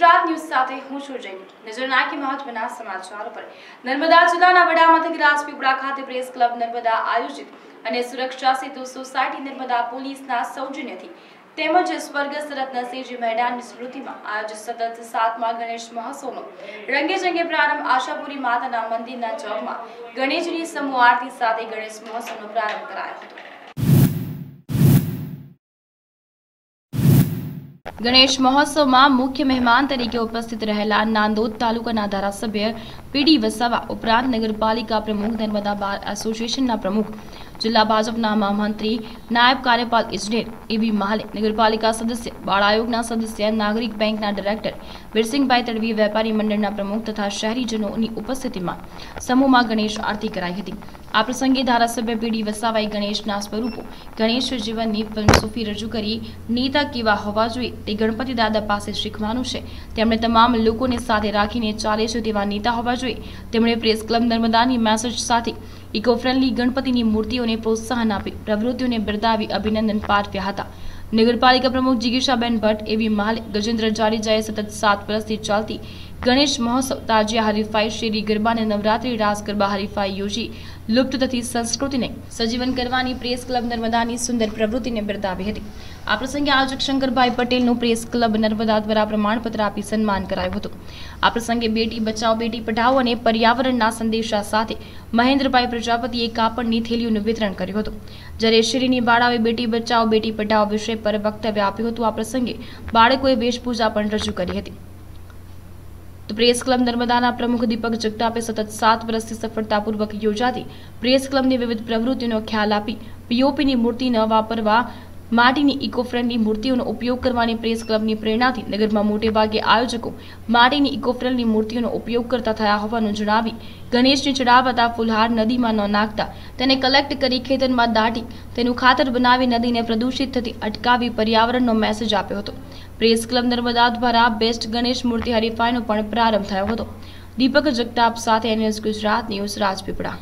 Gujarat news સાથે હું છું જૈની. નજર નાખી મહત્વના સમાચારો પર. નર્મદા જિલ્લાના વડા મથક રાજપીપળા ખાતે પ્રેસ ક્લબ નર્મદા આયોજિત અને સુરક્ષા સેતુ સોસાયટી નર્મદા પોલીસના સૌજન્યથી તેમજ સ્વર્ગસ્થ રત્નસિંહજી મહેડાની સ્મૃતિમાં આજ સતત સાતમા ગણેશ મહોત્સવનો રંગેચંગે પ્રારંભ આશાપુરી માતાના મંદિરના ચોકમાં ગણેશની સમૂહ આરતી સાથે ગણેશ મહોત્સવનો પ્રારંભ કરાયો હતો. ગણેશ મહોત્સવમાં મુખ્ય મહેમાન તરીકે ઉપસ્થિત રહેલા નાંદોદ તાલુકાના ધારાસભ્ય પીડી વસાવા ઉપરાંત નગરપાલિકા પ્રમુખ નર્મદા બાર એસોસિએશનના પ્રમુખ જિલ્લા ભાજપના મહામંત્રી નાયબ કાર્યપાલ ઇજનેર એવી મહાલે નગરપાલિકા સદસ્ય, બાળ આયોગના સદસ્ય, નાગરિક બેંકના ડિરેક્ટર વીરસિંહભાઈ તડવી વેપારી મંડળના પ્રમુખ તથા શહેરીજનોની ઉપસ્થિતિમાં સમૂહમાં ગણેશ આરતી કરાઈ હતી. આ પ્રસંગે ધારાસભ્ય પીડી વસાવાએ ગણેશના સ્વરૂપો, ગણેશ જીવનની ફિલ્મસૂફી રજૂ કરી, નેતા કેવા હોવા જોઈએ તે ગણપતિ દાદા પાસે શીખવાનું છે. તેમણે તમામ લોકોને સાથે રાખીને ચાલે છે તેવા નેતા હોવા જોઈએ. તેમણે પ્રેસ ક્લબ નર્મદાની મેસેજ સાથે ઇકો ફ્રેન્ડલી ગણપતિની મૂર્તિઓને પ્રોત્સાહન આપી પ્રવૃત્તિઓને બિરદાવી અભિનંદન પાઠવ્યા હતા. નગરપાલિકા પ્રમુખ જિગીષાબેન ભટ્ટ, એવી માલે ગજેન્દ્ર જાડેજાએ સતત સાત વર્ષથી ચાલતી ગણેશ મહોત્સવ તાજિયા હરીફાઈ, શેરી ગરબા અને નવરાત્રી રાસ ગરબા હરીફાઈ યોજી લુપ્ત થતી સંસ્કૃતિને સજીવન કરવાની પ્રેસ ક્લબ નર્મદાની સુંદર પ્રવૃત્તિને બિરદાવી હતી. આ પ્રસંગે આયોજક શંકરભાઈ પટેલનું પ્રેસ ક્લબ નર્મદા દ્વારા પ્રમાણપત્ર આપી સન્માન કરાયું હતું. આ પ્રસંગે બેટી બચાવો બેટી પઢાઓ અને પર્યાવરણના સંદેશા સાથે મહેન્દ્રભાઈ પ્રજાપતિએ કાપડની થેલીઓનું વિતરણ કર્યું હતું. જ્યારે શ્રીની બાળાઓએ બેટી બચાવો બેટી પઢાઓ વિષય પર વક્તવ્ય આપ્યું હતું, આ પ્રસંગે બાળકોએ વેશભૂષા પણ રજૂ કરી હતી. તો પ્રેસ ક્લબ નર્મદાના પ્રમુખ દીપક જગતાપે સતત સાત વર્ષથી સફળતાપૂર્વક યોજાતી પ્રેસ ક્લબની વિવિધ પ્રવૃત્તિનો ખ્યાલ આપી પીઓપીની મૂર્તિ ન વાપરવા માટીની ઇકો ફ્રેન્ડલી મૂર્તિઓનો ઉપયોગ કરવાની પ્રેસ ક્લબની પ્રેરણાથી નગરમાં મોટેભાગે આયોજકો માટીની ઇકો ફ્રેન્ડલી મૂર્તિઓનો ઉપયોગ કરતા થયા હોવાનું જણાવી ગણેશને ચડાવતા ફુલહાર નદીમાં ન નાખતા. તેને કલેક્ટ કરી ખેતરમાં દાટી તેનું ખાતર બનાવી નદીને પ્રદૂષિત થતી અટકાવી પર્યાવરણનો મેસેજ આપ્યો હતો. પ્રેસ ક્લબ નર્મદા દ્વારા બેસ્ટ ગણેશ મૂર્તિ હરીફાઈનો પણ પ્રારંભ થયો હતો. દીપક જગતાપ સાથે એનએસ ગુજરાત ન્યૂઝ રાજપીપળા.